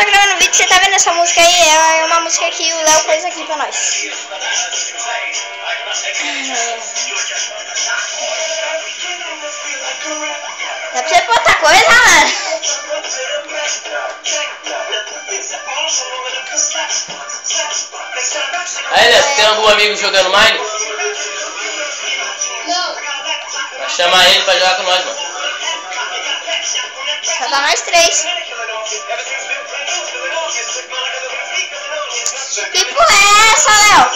tô gravando vídeo, você tá vendo essa música aí? É uma música que o Léo pôs aqui pra nós. Dá pra você outra coisa, mano? Aí, Léo, tem algum amigo jogando Mine? Vai chamar ele pra jogar com nós, mano. Só tá nós três. Que porra é essa, Léo?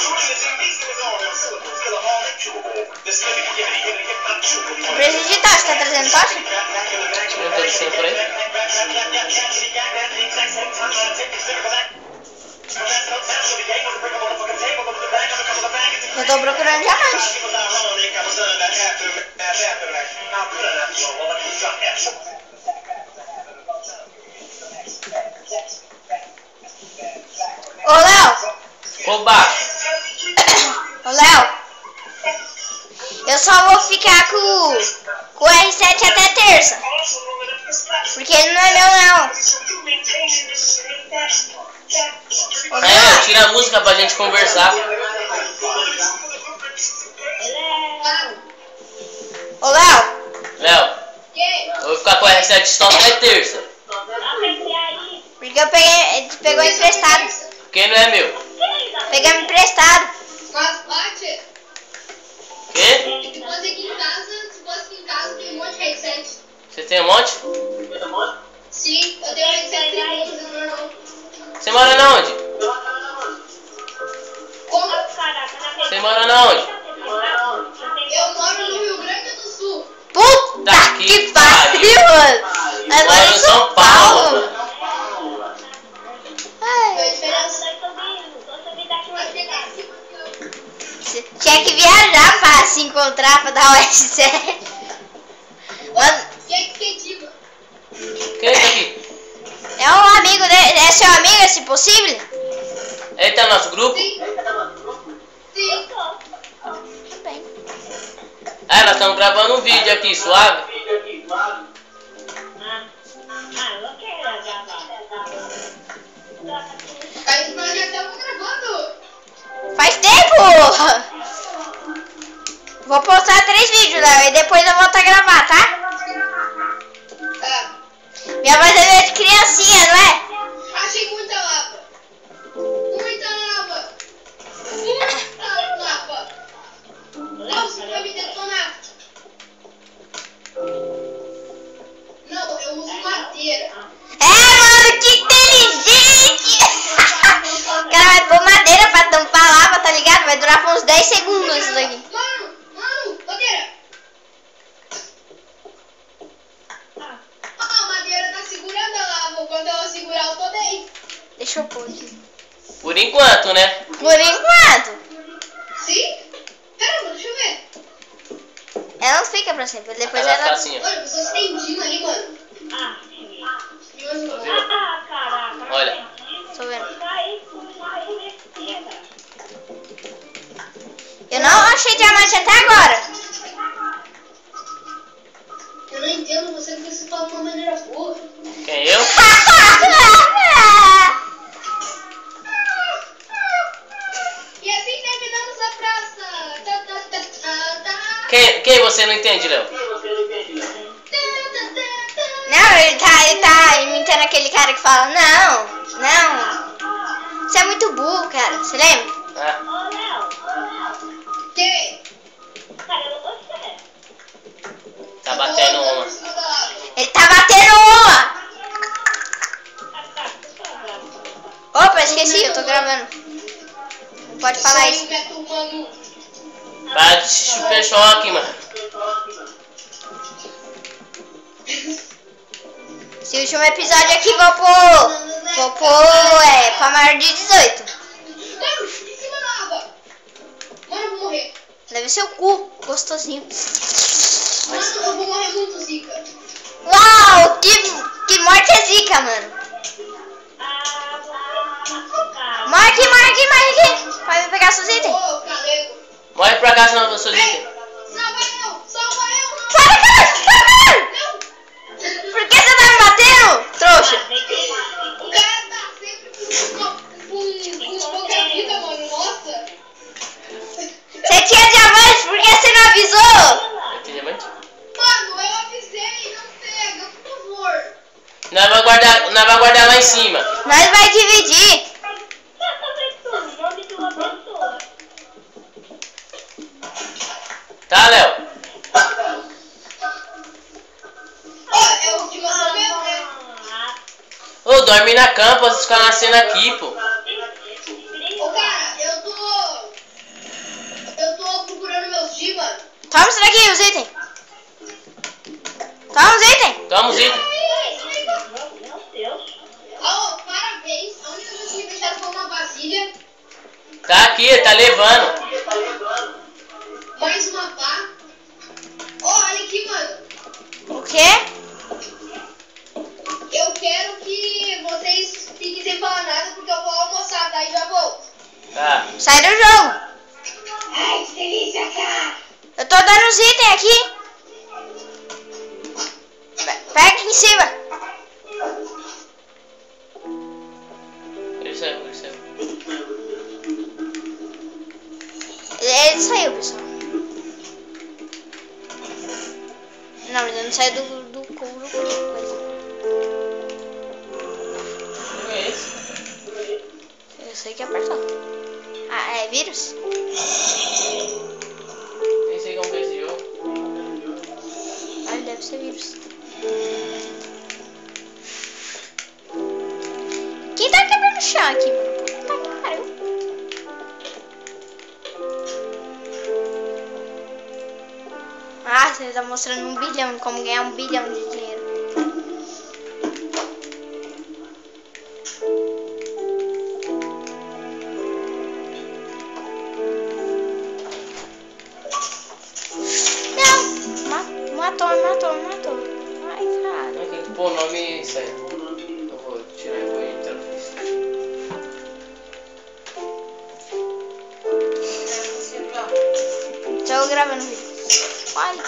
Com, com o R7 até terça. Porque ele não é meu, não. É, tira a música pra gente conversar. Ô, Léo! Léo, eu vou ficar com o R7 só até terça. Porque eu peguei, ele pegou emprestado. Quem não é meu? Pegamos emprestado. Faz parte. Quê? Se fosse aqui em casa, se fosse aqui em casa, tem um monte de headset. Você tem um monte? Sim, eu tenho um headset triplo do meu irmão. Você mora na onde? Como? Você mora na onde? Eu moro no Rio Grande do Sul. Puta Tá que que pariu, mano. Mora em São Paulo. A você tinha que viajar pra se encontrar pra dar o R7. Mano, Quem que diga? Quem é esse aqui? é um amigo dele. É seu amigo, se possível? Ele tá no nosso grupo? Sim. Sim. Tudo bem. É, nós estamos gravando um vídeo aqui, suave. Tempo! Vou postar três vídeos, Léo, e depois eu volto a gravar? Tá. Por enquanto, né? Por enquanto. Sim? Caramba, deixa eu ver. Ela não fica pra sempre, depois ficar ela... assim, ó. Olha, você estendinho ali, mano. E Tá não. vendo? Olha, Tô vendo. Eu não achei diamante até agora. Quem, quem você não entende, Léo? Não, ele tá, ele tá imitando aquele cara que fala, não, não. Você é muito burro, cara. Você lembra? Ah, Quem? tá batendo uma. Ele tá batendo uma. Opa, esqueci, eu tô gravando. Não pode falar isso. Para de super choque, mano. Esse último episódio aqui vou pôr. É, pra maior de 18. Mano, em cima da água. Mano, eu vou morrer. Leve seu cu, gostosinho. Mano, eu vou morrer muito, Zica. Uau, que, que morte é zica, mano. Marque, marque, marque. Vai me pegar seus itens. Morre pra cá, senão você diz. Por que você tá me batendo, trouxa? Tá você tinha diamante, por que você não avisou? Eu tinha diamante? Mano, eu avisei, não pega, por favor. Nós vamos guardar, guardar lá em cima. Nós vai dividir. Tá, Léo? Ô, dorme na cama pra você ficar nascendo aqui, pô. Ô, cara, eu tô... Eu tô procurando meus mano. Toma isso daqui, os itens. Toma os itens. Toma os itens. Ó, parabéns. A única coisa que me deixaram foi uma vasilha, Tá aqui, ele tá levando. mais uma pá. Ó, olha aqui, mano. O quê? Eu quero que vocês fiquem sem falar nada, porque eu vou almoçar, tá? E já volto. Tá. Sai do jogo. Ai, que delícia, cara. Eu tô dando os itens aqui. Pe- Pega aqui em cima. Ele saiu, ele saiu. Ele saiu, pessoal. Não, mas ele não saiu do, do. Não é esse? Eu sei que apertou. Ah, é vírus? Nem sei como que é jogo. Ah, deve ser vírus. Quem tá quebrando o chão aqui, mano? Ah, você tá mostrando um bilhão, como ganhar um bilhão de dinheiro. Não! Ma- Matou, matou, matou. Ai, cara. Não, tem que pôr o nome e isso aí. Eu vou tirar e vou entrar no isso. Tô gravando vídeo. Olha.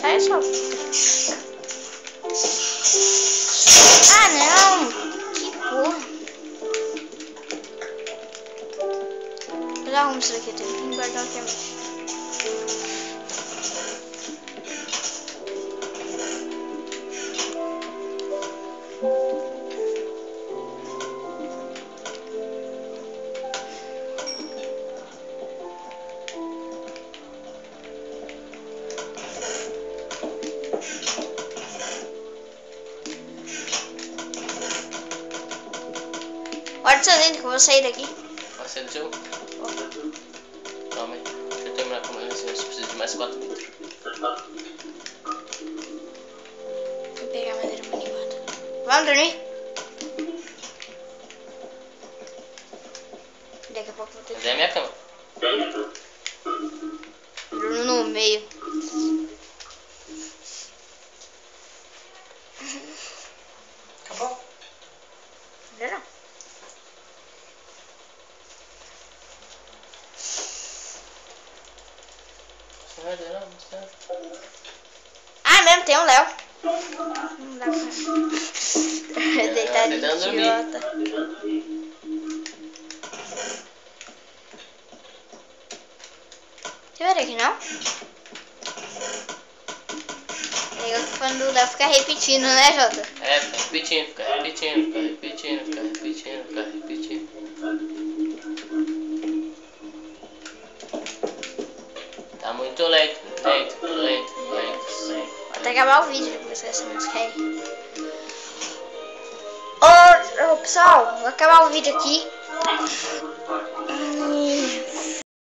Sai só. Ah, não. Que porra. Eu vou sair daqui. Você do seu? Calma aí. Deixa eu terminar com mais assim, eu preciso de mais 4 litros. Vou pegar a madeira enquanto. Vamos dormir? Daqui a pouco vou ter Mas é a minha cama. Durmo no meio. Acabou. Não, vai ver, não? Não sei. Ah, mesmo, tem um Léo. Não dá pra... Deitar de tentando dormir. idiota. Você vai ver aqui, não? Que quando Léo fica repetindo, né, Jota? É, fica repetindo, fica repetindo, fica repetindo, fica repetindo, fica repetindo. Ô, ô, pessoal, vou acabar o vídeo aqui.